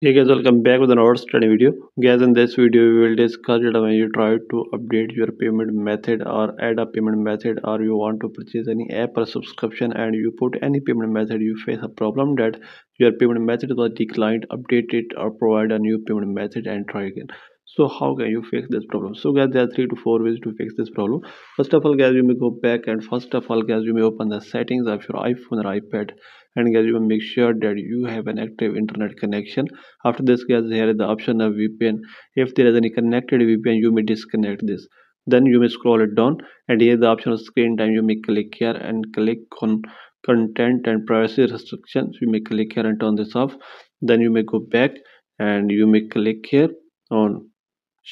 Hey guys, welcome back with another study video. Guys, in this video, we will discuss it when you try to update your payment method or add a payment method or you want to purchase any app or subscription and you put any payment method, you face a problem that your payment method was declined, update it or provide a new payment method and try again. So how can you fix this problem? So guys, there are three to four ways to fix this problem. First of all, guys, you may go back and first of all, guys, you may open the settings of your iPhone or iPad and guys you make sure that you have an active internet connection. After this guys here is the option of vpn if there is any connected vpn you may disconnect this. Then you may scroll it down and here the option of screen time. You may click here and click on content and privacy restrictions. You may click here and turn this off. Then you may go back and you may click here on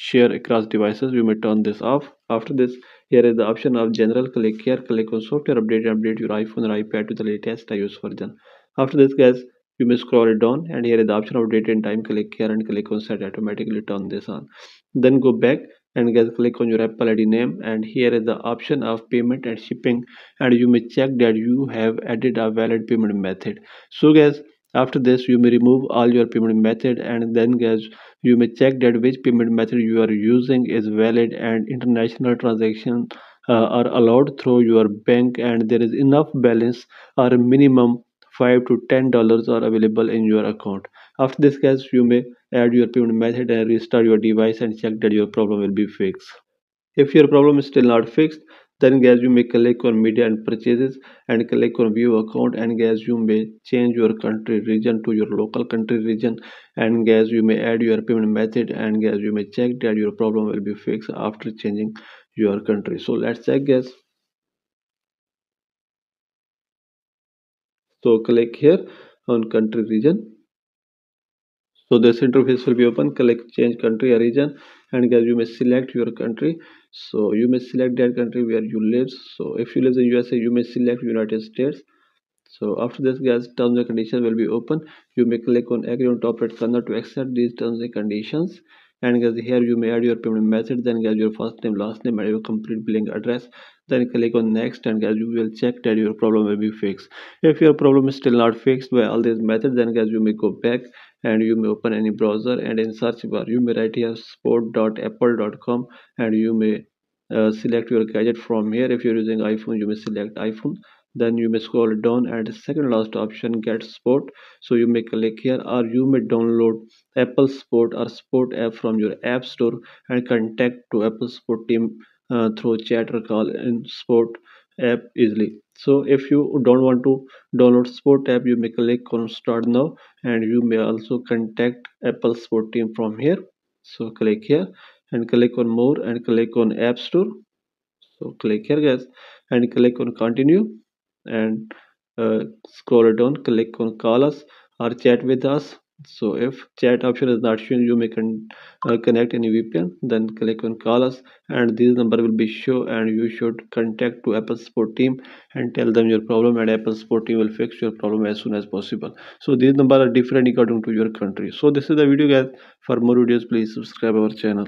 share across devices you may turn this off. After this here is the option of general click. Here click on software update update your iphone or ipad to the latest ios version. After this guys you may scroll it down and here is the option of date and time. Click here and click on set. Automatically turn this on. Then go back and guys click on your apple id name. And here is the option of payment and shipping. And you may check that you have added a valid payment method. So guys after this you may remove all your payment method and then guys you may check that which payment method you are using is valid and international transactions uh, are allowed through your bank and there is enough balance or minimum 5 to 10 dollars are available in your account. After this guys you may add your payment method and restart your device and check that your problem will be fixed. If your problem is still not fixed then guys you may click on media and purchases and click on view account. And guys you may change your country region to your local country region. And guys you may add your payment method. And guys you may check that your problem will be fixed after changing your country. So let's check guys. So click here on country region. So this interface will be open. Click change country or region. And guys you may select your country so you may select that country where you live. So if you live in usa you may select united states. So after this guys terms and conditions will be open. You may click on agree on top right corner to accept these terms and conditions and guys here you may add your payment method. Then guys your first name last name and your complete billing address. Then click on next and guys you will check that your problem will be fixed. If your problem is still not fixed by all these methods then guys you may go back and you may open any browser and in search bar you may write here support.apple.com and you may uh, select your gadget from here. If you're using iphone you may select iphone then you may scroll down and second last option get support so you may click here or you may download apple support or support app from your app store and contact to apple support team uh, through chat or call in support app easily. So if you don't want to download support app you may click on start now and you may also contact apple support team from here. So click here and click on more and click on app store. So click here guys and click on continue and uh, scroll down click on call us or chat with us. So if chat option is not shown you may con uh, connect any vpn then click on call us and this number will be show and you should contact to apple support team and tell them your problem and apple support team will fix your problem as soon as possible. So these numbers are different according to your country. So this is the video guys. For more videos please subscribe our channel